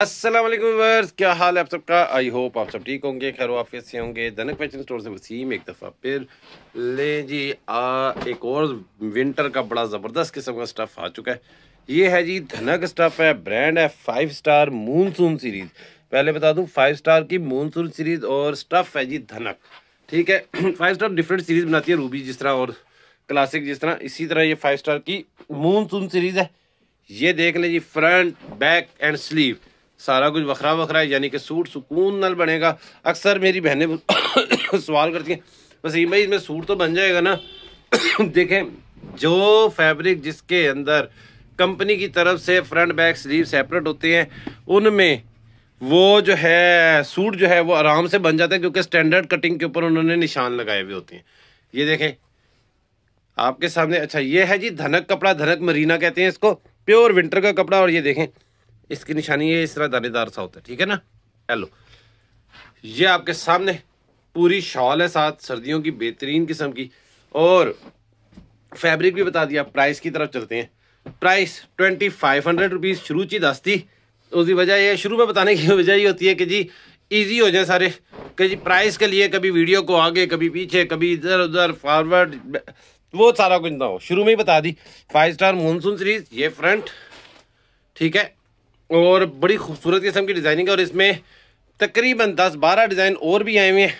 अस्सलाम वालेकुम व्यूअर्स, क्या हाल है आप सबका? आई होप आप सब ठीक होंगे, खैर वाफियत से होंगे। धनक फ़ैशन स्टोर से वसीम एक दफ़ा फिर ले जी, आ, एक और विंटर का बड़ा ज़बरदस्त किस्म का स्टफ़ आ चुका है। ये है जी, धनक स्टफ़ है ब्रांड है फाइव स्टार मूनसून सीरीज़ पहले बता दूँ फाइव स्टार की मूनसून सीरीज़ और स्टफ़ है जी धनक। ठीक है फाइव स्टार डिफरेंट सीरीज़ बनाती है रूबी जिस तरह और क्लासिक जिस तरह। इसी तरह ये फाइव स्टार की मूनसून सीरीज़ है। ये देख लें जी फ्रंट बैक एंड स्लीव सारा कुछ वखरा वखरा है, यानी कि सूट सुकून नल बनेगा। अक्सर मेरी बहनें सवाल करती हैं, वसीम भाई, इसमें सूट तो बन जाएगा ना? देखें, जो फैब्रिक जिसके अंदर कंपनी की तरफ़ से फ्रंट, बैक, स्लीव सेपरेट होते हैं, उनमें वो जो है, सूट जो है, वो आराम से बन जाता है, क्योंकि स्टैंडर्ड कटिंग के ऊपर उन्होंने निशान लगाए हुए होते हैं। ये देखें, आपके सामने अच्छा ये है जी, धनक कपड़ा, धनक मरीना कहते हैं इसको, प्योर विंटर का कपड़ा, और ये देखें इसकी निशानी है इस तरह दानेदार सा होता है, ठीक है ना? हेलो। ये आपके सामने पूरी शॉल है साथ, सर्दियों की बेहतरीन किस्म की, और फैब्रिक भी बता दिया, प्राइस की तरफ़ चलते हैं। Price twenty five hundred rupees शुरू ची दस थी उसकी वजह यह शुरू में बताने की वजह ये होती है कि जी इजी हो जाए सारे, कि जी प्राइस के लिए कभी वीडियो को आगे, कभी पीछे, कभी इधर उधर फॉरवर्ड वो सारा कुछ ना हो। शुरू में ही बता दी फाइव स्टार मानसून सीरीज़ ये फ्रंट ठीक है? और बड़ी खूबसूरत किस्म की डिज़ाइनिंग है और इसमें तकरीबन दस बारह डिज़ाइन और भी आए हुए हैं।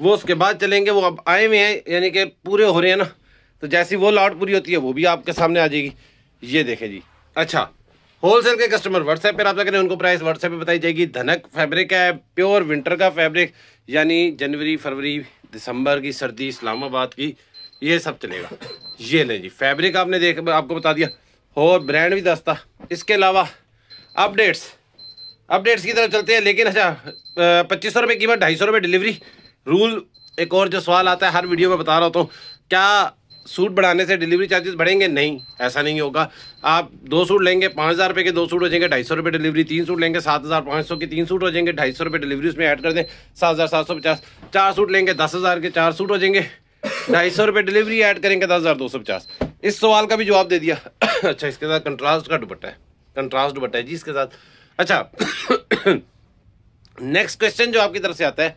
वो उसके बाद चलेंगे, वो अब आए हुए हैं, यानी कि पूरे हो रहे हैं ना। तो जैसी वो लॉट पूरी होती है, वो भी आपके सामने आ जाएगी। ये देखें जी। अच्छा होलसेल के कस्टमर व्हाट्सएप पर आप करें उनको प्राइस व्हाट्सएप पे बताई जाएगी। धनक फैब्रिक है प्योर विंटर का फैब्रिक यानी जनवरी, फरवरी, दिसंबर की सर्दी, इस्लामाबाद की, ये सब चलेगा। ये ले जी फैब्रिक आपने देख, आपको बता दिया। और ब्रांड भी दस्ता। इसके अलावा अपडेट्स। अपडेट्स की तरफ़ चलते हैं, लेकिन अच्छा पच्चीस सौ रुपये कीमत, ढाई सौ रुपये डिलीवरी। रूल, एक और जो सवाल आता है, हर वीडियो में बता रहा हूँ क्या सूट बढ़ाने से डिलीवरी चार्जेस बढ़ेंगे? नहीं, ऐसा नहीं होगा। आप दो सूट लेंगे, पाँच हज़ार रुपये के दो सूट हो जाएँगे, ढाई सौ रुपये डिलीवरी, तीन सूट लेंगे, सात हज़ार पाँच सौ के तीन सूट हो जाएँगे, ढाई सौ रुपये डिलीवरी उसमें ऐड कर दें, सात हज़ार सात सौ पचास। चार सूट लेंगे, दस हज़ार के चार सूट हो जाएँगे, ढाई सौ रुपये डिलीवरी ऐड करेंगे, दस हज़ार दो सौ पचास। इस सवाल का भी जवाब दे दिया। अच्छा इसके साथ कंट्रास्ट का दुपट्टा है। कंट्रास्ट दुपट्टा है जी इसके साथ। अच्छा नेक्स्ट क्वेश्चन जो आपकी तरफ़ से आता है,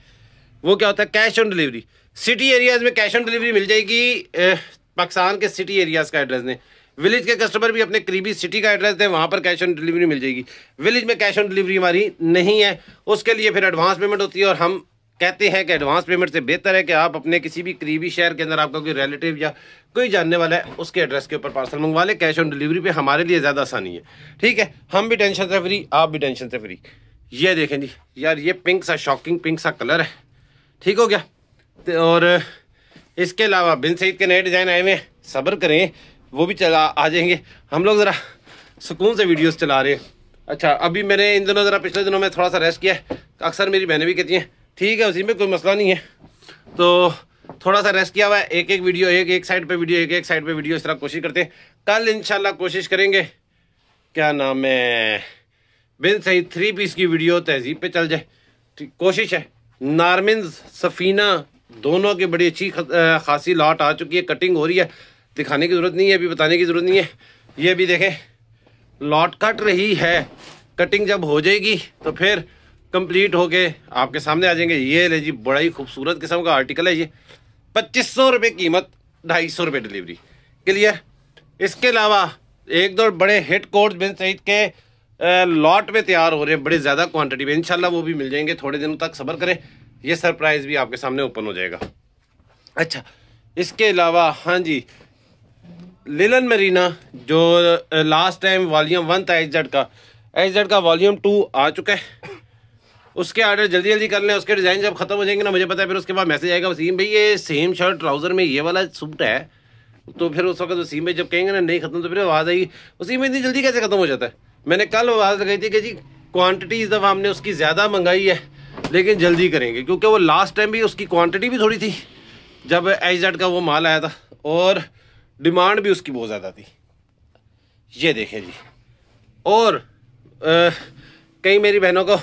वो क्या होता है? Cash on delivery city areas में कैश ऑन डिलीवरी मिल जाएगी। पाकिस्तान के सिटी एरियाज़ का एड्रेस दें। विलेज के कस्टमर भी अपने करीबी सिटी का एड्रेस दें, वहाँ पर कैश ऑन डिलीवरी मिल जाएगी। विलेज में कैश ऑन डिलीवरी हमारी नहीं है, उसके लिए फिर एडवांस पेमेंट होती है और हम कहते हैं कि एडवांस पेमेंट से बेहतर है कि आप अपने किसी भी करीबी शहर के अंदर आपका कोई रिलेटिव या कोई जानने वाला है, उसके एड्रेस के ऊपर पार्सल मंगवा ले। कैश ऑन डिलीवरी पे हमारे लिए ज़्यादा आसानी है। ठीक है? हम भी टेंशन से फ्री आप भी टेंशन से फ्री ये देखें जी, यार ये पिंक सा शॉकिंग पिंक सा कलर है। ठीक हो गया? तो और इसके अलावा बिन सईद के नए डिज़ाइन आए हुए हैं। सब्र करें, वो भी चला, आ जाएँगे। हम लोग ज़रा सुकून से वीडियोस चला रहे हैं। अच्छा अभी मैंने इन दिनों ज़रा पिछले दिनों में थोड़ा सा रेस्ट किया है। अक्सर मेरी बहनें भी कहती हैं ठीक है, उसी में कोई मसला नहीं है। तो थोड़ा सा रेस्ट किया हुआ है एक एक वीडियो एक एक साइड पे वीडियो एक एक साइड पे वीडियो इस तरह कोशिश करते हैं। कल इंशाल्लाह कोशिश करेंगे। क्या नाम है? बिन सही थ्री पीस की वीडियो तहजीब पे चल जाए। कोशिश है। नारमिन, सफ़ीना, दोनों की बड़ी अच्छी खासी लॉट आ चुकी है। कटिंग हो रही है। दिखाने की ज़रूरत नहीं है, अभी बताने की ज़रूरत नहीं है। ये भी देखें लॉट कट रही है। कटिंग जब हो जाएगी तो फिर कंप्लीट होके आपके सामने आ जाएँगे। ये ले जी, बड़ा ही खूबसूरत किस्म का आर्टिकल है ये। पच्चीस सौ रुपये कीमत, ढाई सौ रुपये डिलीवरी क्लियर इसके अलावा एक दो बड़े हिट कोर्स बिन सहित के। लॉट में तैयार हो रहे हैं, बड़े ज़्यादा क्वांटिटी में। इनशाला वो भी मिल जाएँगे। थोड़े दिनों तक सब्र करें। ये सरप्राइज़ भी आपके सामने ओपन हो जाएगा। अच्छा इसके अलावा हाँ जी लिलन मरीना जो लास्ट टाइम वॉल्यूम वन था एच का। एच का वॉल्यूम टू आ चुका है। उसके ऑर्डर जल्दी जल्दी कर लें, उसके डिज़ाइन जब खत्म हो जाएँगे ना, मुझे पता है, फिर उसके बाद मैसेज आएगा, वसीम भाई, ये सेम शर्ट ट्राउज़र में ये वाला सूट है तो फिर उस वक्त वसीम भाई जब कहेंगे ना, नहीं खत्म तो फिर आवाज़ आएगी वसीम भाई, इतनी जल्दी कैसे खत्म हो जाता है? मैंने कल आवाज़ लगाई थी कि जी क्वान्टिटी इस दफ़ा हमने उसकी ज़्यादा मंगाई है, लेकिन जल्दी करेंगे, क्योंकि वो लास्ट टाइम भी उसकी क्वान्टिटी भी थोड़ी थी, जब एच का वो माल आया था, और डिमांड भी उसकी बहुत ज़्यादा थी। ये देखें जी, और कई मेरी बहनों को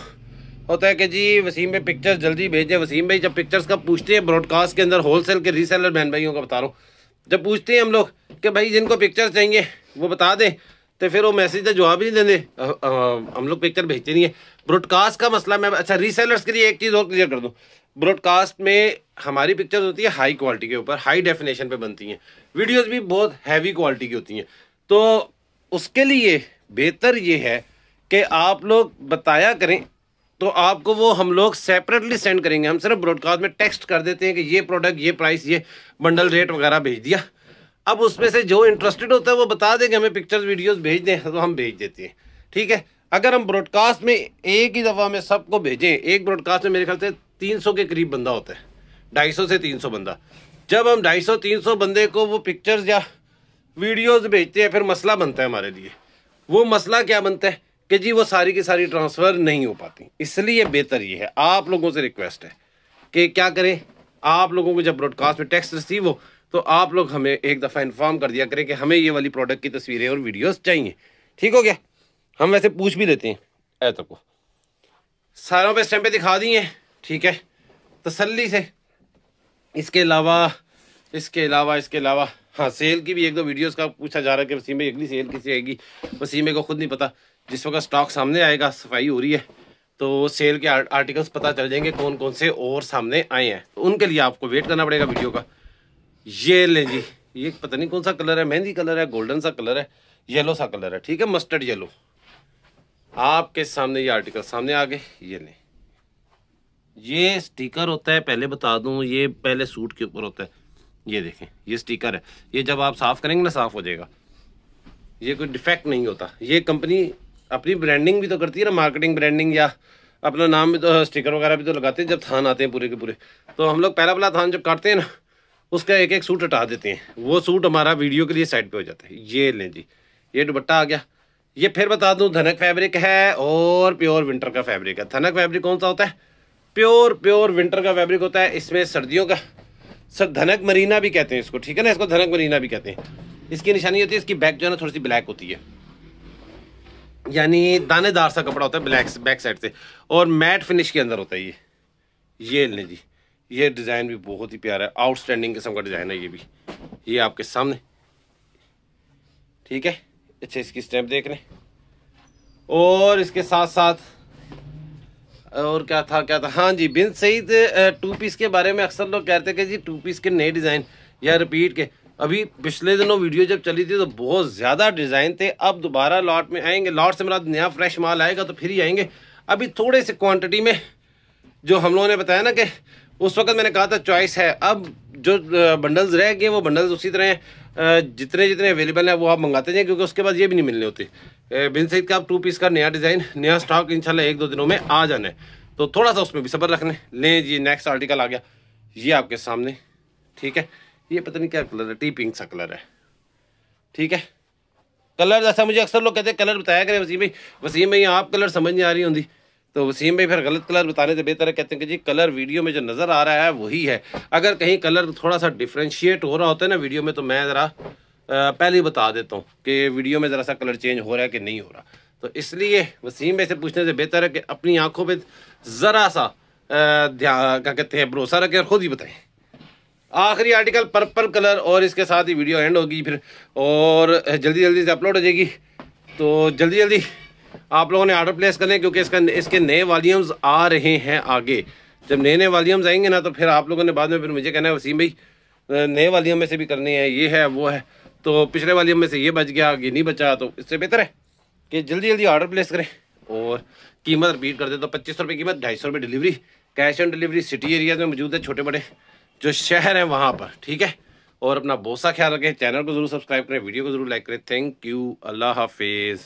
होता है कि जी वसीम भाई पिक्चर्स जल्दी भेजें। वसीम भाई जब पिक्चर्स का पूछते हैं ब्रॉडकास्ट के अंदर होलसेल के रीसेलर बहन भाइयों का बता रहा हूँ। जब पूछते हैं हम लोग कि भाई जिनको पिक्चर्स चाहिए, वो बता दें तो फिर वो मैसेज का जवाब ही नहीं देंगे। हम लोग पिक्चर भेजते नहीं है। ब्रॉडकास्ट का मसला मैं अच्छा रीसेलर्स के लिए एक चीज़ और क्लियर कर दूँ। ब्रॉडकास्ट में हमारी पिक्चर्स होती है हाई क्वालिटी के ऊपर हाई डेफिनेशन पे बनती हैं। वीडियोस भी बहुत हैवी क्वालिटी की होती हैं। तो उसके लिए बेहतर ये है कि आप लोग बताया करें तो आपको वो हम लोग सेपरेटली सेंड करेंगे। हम सिर्फ़ ब्रॉडकास्ट में टेक्स्ट कर देते हैं कि ये प्रोडक्ट ये प्राइस ये बंडल रेट वगैरह भेज दिया। अब उसमें से जो इंटरेस्टेड होता है वो बता देंगे, हमें पिक्चर्स वीडियोस भेज दें तो हम भेज देते हैं। ठीक है? अगर हम ब्रॉडकास्ट में एक ही दफ़ा में सबको भेजें, एक ब्रॉडकास्ट में मेरे ख्याल से तीन सौ के करीब बंदा होता है। ढाई सौ से तीन सौ बंदा। जब हम ढाई सौ, तीन सौ बंदे को वो पिक्चर्स या वीडियोज़ भेजते हैं, फिर मसला बनता है हमारे लिए। वो मसला क्या बनता है? कि जी वो सारी की सारी ट्रांसफ़र नहीं हो पाती। इसलिए बेहतर ये है। आप लोगों से रिक्वेस्ट है कि क्या करें? आप लोगों को जब ब्रॉडकास्ट में टेक्स्ट रिसीव हो तो आप लोग हमें एक दफ़ा इन्फॉर्म कर दिया करें कि हमें ये वाली प्रोडक्ट की तस्वीरें और वीडियोस चाहिए। ठीक हो गया? हम वैसे पूछ भी लेते हैं। ऐ को। सारों पे स्टैंपें दिखा दी हैं। ठीक है? तसल्ली से। इसके अलावा इसके अलावा इसके अलावा। हाँ सेल की भी एक दो वीडियोस का पूछा जा रहा है कि वसीमे अगली सेल किसी आएगी? वसीमे को खुद नहीं पता। जिस वक्त स्टॉक सामने आएगा, सफ़ाई हो रही है तो सेल के आर्टिकल्स पता चल जाएँगे कौन कौन से और सामने आए हैं। तो उनके लिए आपको वेट करना पड़ेगा वीडियो का। ये लें जी, ये पता नहीं कौन सा कलर है, मेहंदी कलर है गोल्डन सा कलर है येलो सा कलर है, ठीक है? मस्टर्ड येलो आपके सामने ये आर्टिकल सामने आ गए, ये लें। ये स्टिकर होता है, पहले बता दूँ, ये पहले सूट के ऊपर होता है। ये देखें, ये स्टिकर है। ये जब आप साफ़ करेंगे ना, साफ़ हो जाएगा। ये कोई डिफेक्ट नहीं होता। ये कंपनी अपनी ब्रांडिंग भी तो करती है ना मार्केटिंग ब्रांडिंग या अपना नाम भी तो स्टिकर वगैरह भी तो लगाते हैं, जब थान आते हैं पूरे के पूरे। तो हम लोग पहला पहला थान जब काटते हैं ना, उसका एक एक सूट हटा देते हैं। वो सूट हमारा वीडियो के लिए साइड पे हो जाता है। ये लें जी। ये दुपट्टा आ गया। ये फिर बता दूँ, धनक फैब्रिक है और प्योर विंटर का फैब्रिक है। धनक फैब्रिक कौन सा होता है? प्योर प्योर विंटर का फैब्रिक होता है। इसमें सर्दियों का, सर धनक मरीना भी कहते हैं इसको, ठीक है ना? इसको धनक मरीना भी कहते हैं। इसकी निशानी होती है, इसकी बैक जो है ना, थोड़ी सी ब्लैक होती है। यानी दानेदार सा कपड़ा होता है ब्लैक बैक साइड से। और मैट फिनिश के अंदर होता है ये। ये लें जी ये डिज़ाइन भी बहुत ही प्यारा है। आउटस्टैंडिंग किस्म का डिज़ाइन है ये भी। ये आपके सामने। ठीक है? अच्छा इसकी स्टेप देख लें। और इसके साथ साथ और क्या था क्या था? हाँ जी, बिन सईद टू पीस के बारे में अक्सर लोग कहते हैं कि जी टू पीस के नए डिज़ाइन या रिपीट के। अभी पिछले दिनों वीडियो जब चली थी तो बहुत ज़्यादा डिज़ाइन थे। अब दोबारा लॉट में आएँगे। लॉट से मेरा नया फ्रेश माल आएगा तो फिर ही आएँगे। अभी थोड़े से क्वांटिटी में जो हम लोगों ने बताया ना कि उस वक्त मैंने कहा था चॉइस है। अब जो बंडल्स रह गए, वो बंडल्स उसी तरह जितने जितने अवेलेबल हैं, वो आप मंगाते जाएँ, क्योंकि उसके बाद ये भी नहीं मिलने होते। बिन सईद का आप टू पीस का नया डिज़ाइन नया स्टॉक इंशाल्लाह एक दो दिनों में आ जाना है। तो थोड़ा सा उसमें भी सबर रखने। लें जी नेक्स्ट आर्टिकल आ गया। ये आपके सामने। ठीक है? ये पता नहीं क्या कलर है टी पिंक सा कलर है। ठीक है? कलर जैसा मुझे अक्सर लोग कहते हैं, कलर बताया करें वसीम भाई। वसीम भाई, आप कलर समझ नहीं आ रही होंगी। तो वसीम भाई फिर गलत कलर बताने से बेहतर है, कहते हैं कि जी, कलर वीडियो में जो नज़र आ रहा है, वही है। अगर कहीं कलर थोड़ा सा डिफ्रेंशिएट हो रहा होता है ना वीडियो में तो मैं ज़रा पहले ही बता देता हूँ कि वीडियो में ज़रा सा कलर चेंज हो रहा है कि नहीं हो रहा। तो इसलिए वसीम भाई से पूछने से बेहतर है कि अपनी आँखों पर ज़रा सा ध्यान क्या कहते हैं, भरोसा रखें और ख़ुद ही बताएँ। आखिरी आर्टिकल पर्पल कलर और इसके साथ ही वीडियो एंड होगी फिर। और जल्दी जल्दी से अपलोड हो जाएगी। तो जल्दी जल्दी आप लोगों ने ऑर्डर प्लेस करने क्योंकि इसका इसके नए वॉल्यूम्स आ रहे हैं आगे। जब नए नए वॉल्यूम्स आएँगे ना तो फिर आप लोगों ने बाद में फिर मुझे कहना है, वसीम भाई, नए वॉल्यूम में से भी करने हैं, ये है, वो है। तो पिछले वॉल्यूम में से ये बच गया, आगे नहीं बचा तो इससे बेहतर है कि जल्दी जल्दी ऑर्डर प्लेस करें। और कीमत रिपीट कर दे तो पच्चीस सौ रुपये कीमत, ढाई सौ रुपये delivery cash on delivery city areas में मौजूद है छोटे बड़े जो शहर है वहाँ पर, ठीक है? और अपना बहुत सा ख्याल रखें, चैनल को ज़रूर सब्सक्राइब करें, वीडियो को ज़रूर लाइक करें। थैंक यू अल्लाह हाफिज़।